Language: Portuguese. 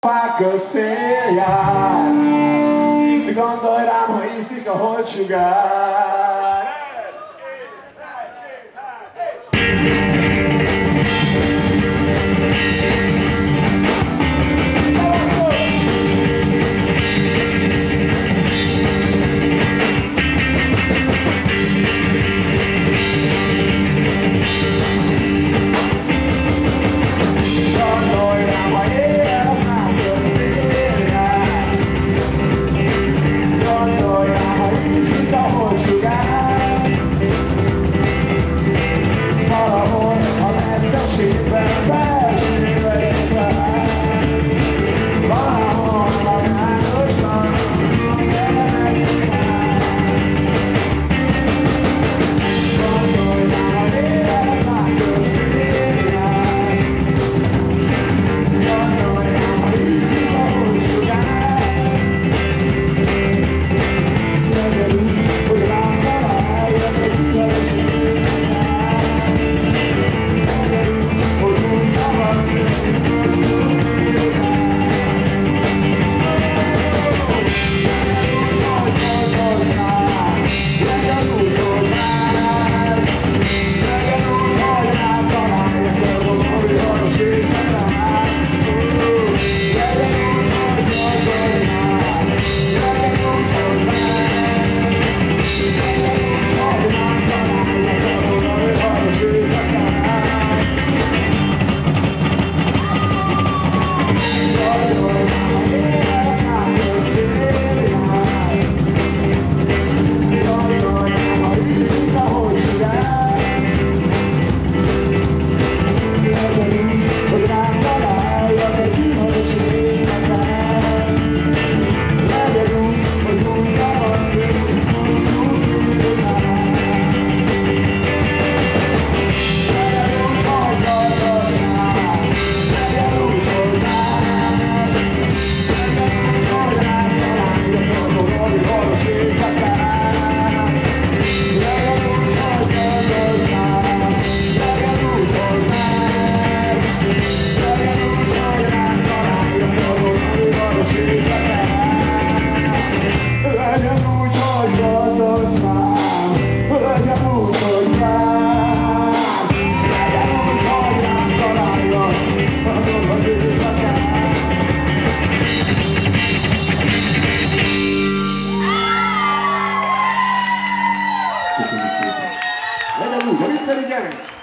faca széljár Gondolj rám, ha iszik a holdsugár to the game.